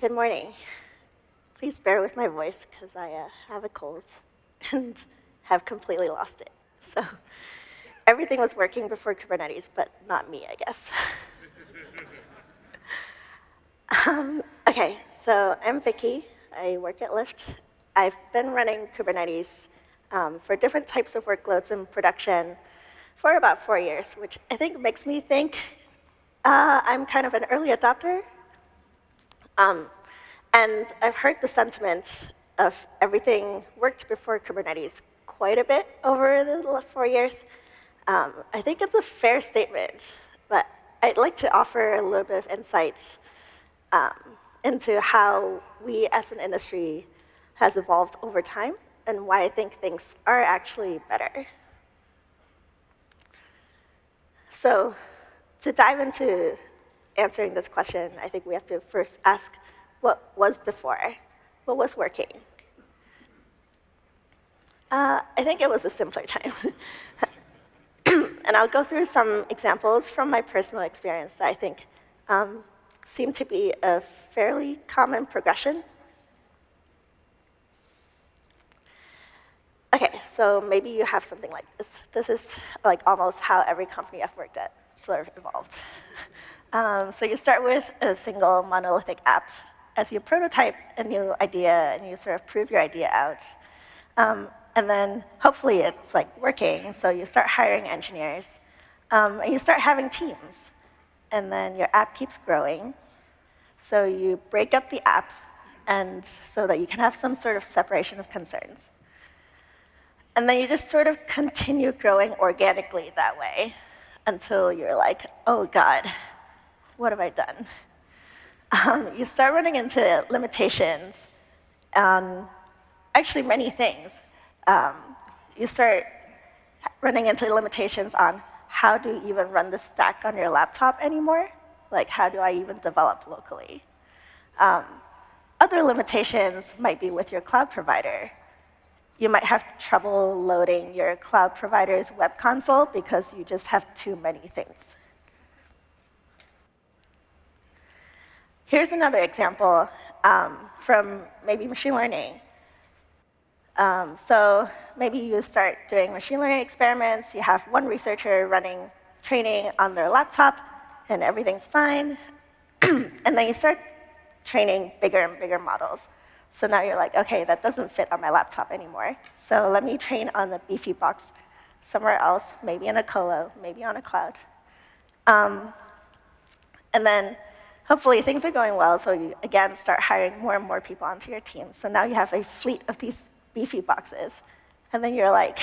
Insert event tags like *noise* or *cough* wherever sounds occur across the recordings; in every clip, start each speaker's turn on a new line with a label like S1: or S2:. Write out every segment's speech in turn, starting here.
S1: Good morning. Please bear with my voice because I uh, have a cold *laughs* and have completely lost it. So everything was working before Kubernetes, but not me, I guess. *laughs* um, okay, so I'm Vicki. I work at Lyft. I've been running Kubernetes um, for different types of workloads in production for about four years, which I think makes me think uh, I'm kind of an early adopter. Um, and I've heard the sentiment of everything worked before Kubernetes quite a bit over the last four years. Um, I think it's a fair statement, but I'd like to offer a little bit of insight um, into how we as an industry has evolved over time and why I think things are actually better. So to dive into answering this question, I think we have to first ask what was before, what was working. Uh, I think it was a simpler time. *laughs* and I'll go through some examples from my personal experience that I think um, seem to be a fairly common progression. Okay, so maybe you have something like this. This is like almost how every company I've worked at sort of evolved. *laughs* Um, so you start with a single monolithic app as you prototype a new idea and you sort of prove your idea out. Um, and then hopefully it's like working, so you start hiring engineers. Um, and you start having teams. And then your app keeps growing. So you break up the app and so that you can have some sort of separation of concerns. And then you just sort of continue growing organically that way until you're like, oh God, what have I done? Um, you start running into limitations on actually many things. Um, you start running into limitations on how do you even run the stack on your laptop anymore? Like, how do I even develop locally? Um, other limitations might be with your cloud provider you might have trouble loading your cloud provider's web console because you just have too many things. Here's another example um, from maybe machine learning. Um, so maybe you start doing machine learning experiments, you have one researcher running training on their laptop, and everything's fine. *clears throat* and then you start training bigger and bigger models. So now you're like, okay, that doesn't fit on my laptop anymore. So let me train on the beefy box somewhere else, maybe in a colo, maybe on a cloud. Um, and then hopefully things are going well, so you again start hiring more and more people onto your team. So now you have a fleet of these beefy boxes. And then you're like,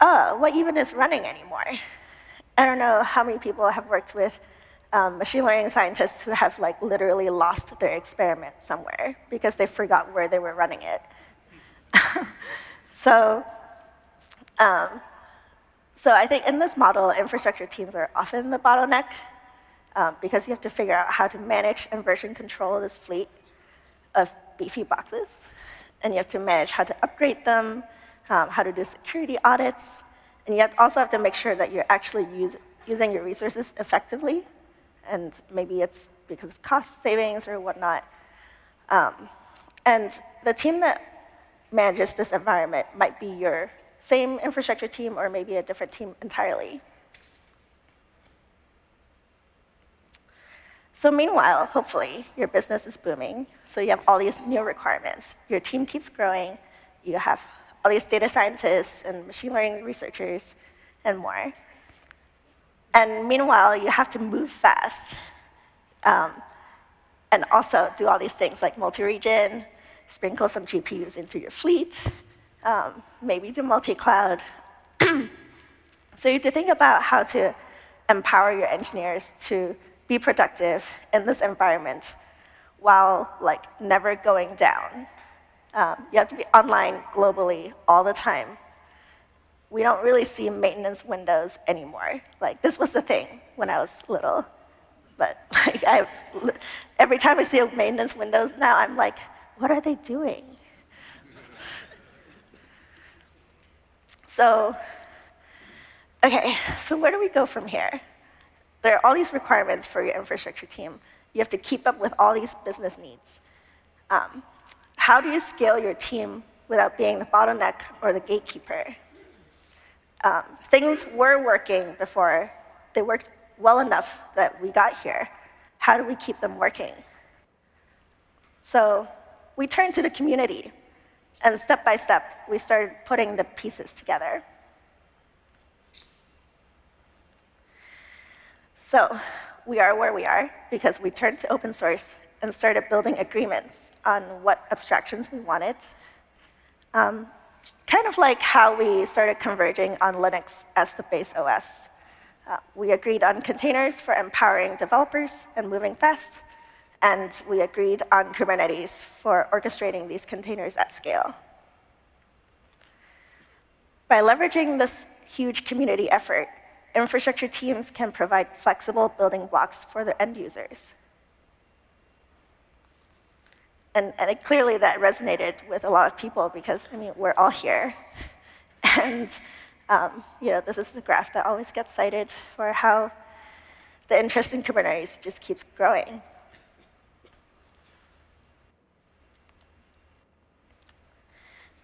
S1: oh, what even is running anymore? I don't know how many people have worked with um, machine learning scientists who have like literally lost their experiment somewhere because they forgot where they were running it. *laughs* so, um, so I think in this model, infrastructure teams are often the bottleneck um, because you have to figure out how to manage and version control this fleet of beefy boxes. And you have to manage how to upgrade them, um, how to do security audits, and you also have to make sure that you're actually use, using your resources effectively and maybe it's because of cost savings or whatnot. Um, and the team that manages this environment might be your same infrastructure team or maybe a different team entirely. So meanwhile, hopefully, your business is booming. So you have all these new requirements. Your team keeps growing. You have all these data scientists and machine learning researchers and more. And meanwhile, you have to move fast um, and also do all these things like multi-region, sprinkle some GPUs into your fleet, um, maybe do multi-cloud. *clears throat* so you have to think about how to empower your engineers to be productive in this environment while like never going down. Um, you have to be online globally all the time we don't really see maintenance windows anymore. Like, this was the thing when I was little. But *laughs* like, I, every time I see a maintenance windows now, I'm like, what are they doing? so, okay, so where do we go from here? There are all these requirements for your infrastructure team. You have to keep up with all these business needs. Um, how do you scale your team without being the bottleneck or the gatekeeper? Um, things were working before. They worked well enough that we got here. How do we keep them working? So we turned to the community, and step by step, we started putting the pieces together. So we are where we are because we turned to open source and started building agreements on what abstractions we wanted. Um, kind of like how we started converging on Linux as the base OS. Uh, we agreed on containers for empowering developers and moving fast, and we agreed on Kubernetes for orchestrating these containers at scale. By leveraging this huge community effort, infrastructure teams can provide flexible building blocks for their end users. And, and it, clearly that resonated with a lot of people because, I mean, we're all here. *laughs* And um, you know, this is the graph that always gets cited for how the interest in Kubernetes just keeps growing.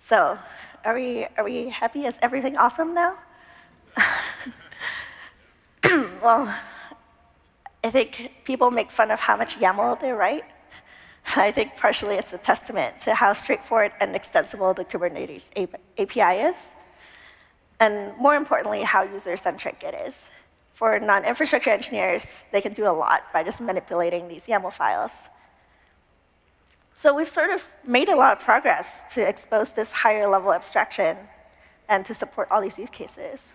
S1: So, are we, are we happy? Is everything awesome now? *laughs* well, I think people make fun of how much YAML they write. I think partially it's a testament to how straightforward and extensible the Kubernetes API is, and more importantly, how user-centric it is. For non-infrastructure engineers, they can do a lot by just manipulating these YAML files. So we've sort of made a lot of progress to expose this higher level abstraction and to support all these use cases.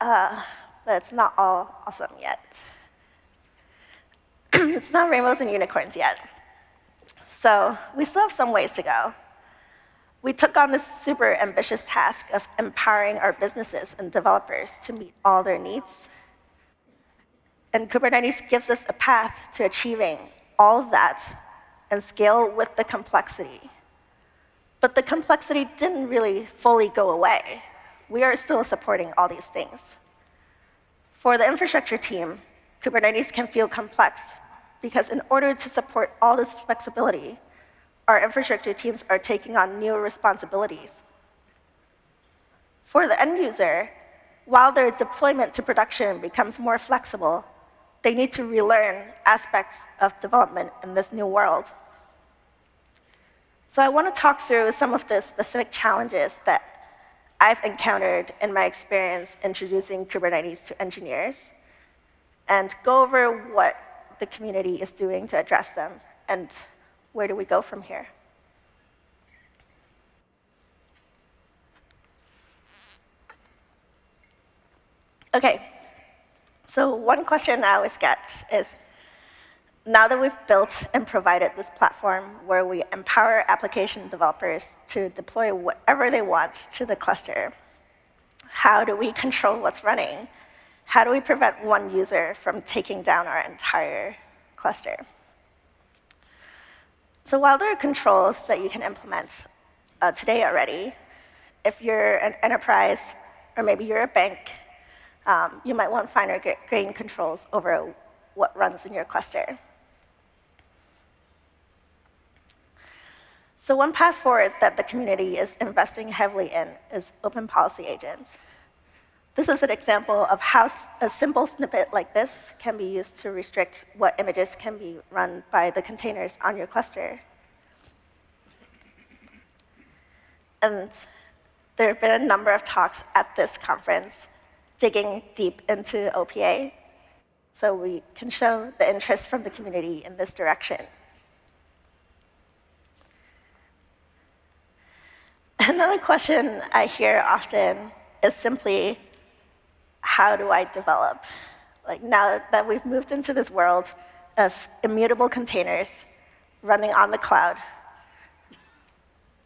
S1: Uh, but it's not all awesome yet. *clears throat* it's not rainbows and unicorns yet. So we still have some ways to go. We took on this super ambitious task of empowering our businesses and developers to meet all their needs. And Kubernetes gives us a path to achieving all of that and scale with the complexity. But the complexity didn't really fully go away. We are still supporting all these things. For the infrastructure team, Kubernetes can feel complex because in order to support all this flexibility, our infrastructure teams are taking on new responsibilities. For the end user, while their deployment to production becomes more flexible, they need to relearn aspects of development in this new world. So I want to talk through some of the specific challenges that I've encountered in my experience introducing Kubernetes to engineers and go over what the community is doing to address them and where do we go from here? Okay, so one question I always get is, now that we've built and provided this platform where we empower application developers to deploy whatever they want to the cluster, how do we control what's running? How do we prevent one user from taking down our entire cluster? So while there are controls that you can implement uh, today already, if you're an enterprise or maybe you're a bank, um, you might want finer grain controls over what runs in your cluster. So one path forward that the community is investing heavily in is open policy agents. This is an example of how a simple snippet like this can be used to restrict what images can be run by the containers on your cluster. And there have been a number of talks at this conference digging deep into OPA, so we can show the interest from the community in this direction. Another question I hear often is simply, how do I develop? Like now that we've moved into this world of immutable containers running on the cloud,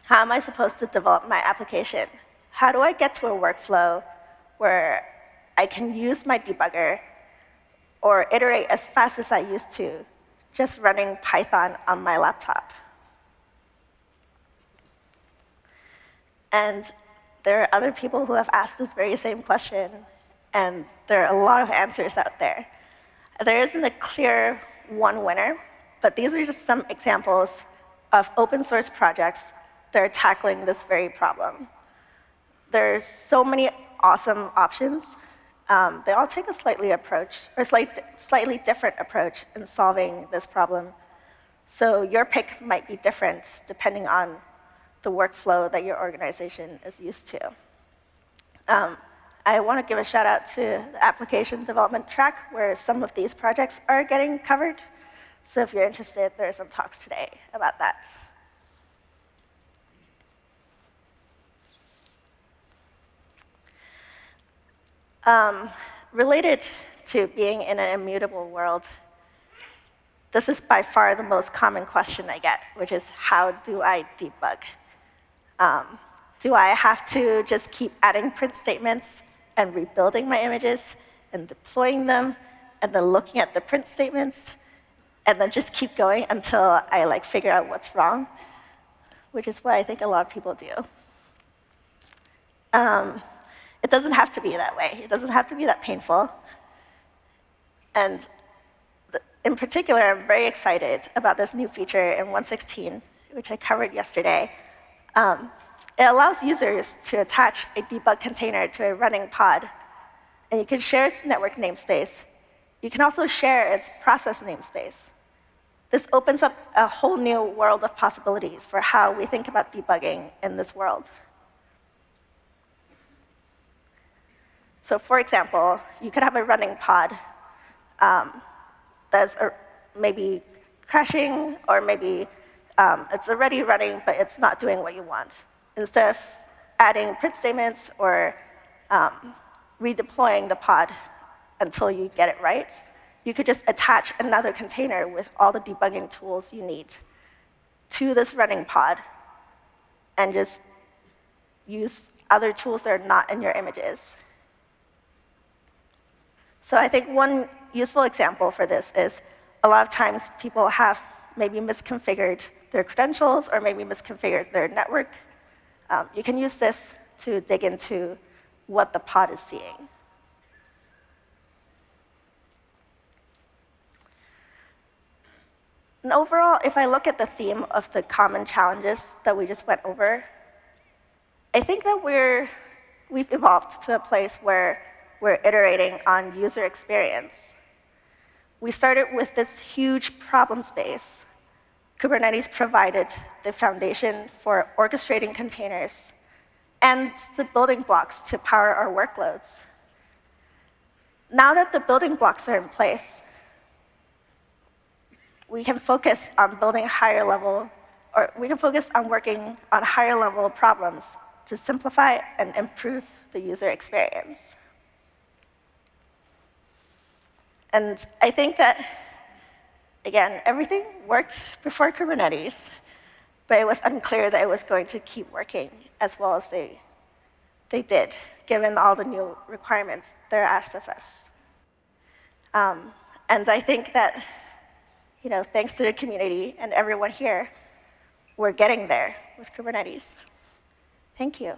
S1: how am I supposed to develop my application? How do I get to a workflow where I can use my debugger or iterate as fast as I used to, just running Python on my laptop? And there are other people who have asked this very same question and there are a lot of answers out there. There isn't a clear one winner, but these are just some examples of open source projects that are tackling this very problem. There's so many awesome options. Um, they all take a slightly approach, or slight, slightly different approach in solving this problem. So your pick might be different depending on the workflow that your organization is used to. Um, I want to give a shout out to the application development track where some of these projects are getting covered. So if you're interested, there are some talks today about that. Um, related to being in an immutable world, this is by far the most common question I get, which is how do I debug? Um, do I have to just keep adding print statements and rebuilding my images and deploying them and then looking at the print statements and then just keep going until I like figure out what's wrong, which is what I think a lot of people do. Um, it doesn't have to be that way. It doesn't have to be that painful. And in particular, I'm very excited about this new feature in 116, which I covered yesterday. Um, it allows users to attach a debug container to a running pod, and you can share its network namespace. You can also share its process namespace. This opens up a whole new world of possibilities for how we think about debugging in this world. So for example, you could have a running pod um, that's maybe crashing, or maybe um, it's already running, but it's not doing what you want. Instead of adding print statements or um, redeploying the pod until you get it right, you could just attach another container with all the debugging tools you need to this running pod and just use other tools that are not in your images. So I think one useful example for this is a lot of times people have maybe misconfigured their credentials or maybe misconfigured their network. Um, you can use this to dig into what the pod is seeing. And overall, if I look at the theme of the common challenges that we just went over, I think that we're, we've evolved to a place where we're iterating on user experience. We started with this huge problem space. Kubernetes provided the foundation for orchestrating containers and the building blocks to power our workloads. Now that the building blocks are in place, we can focus on building higher level, or we can focus on working on higher level problems to simplify and improve the user experience. And I think that, again, everything worked before Kubernetes, but it was unclear that it was going to keep working as well as they, they did, given all the new requirements that are asked of us. Um, and I think that, you know, thanks to the community and everyone here, we're getting there with Kubernetes. Thank you.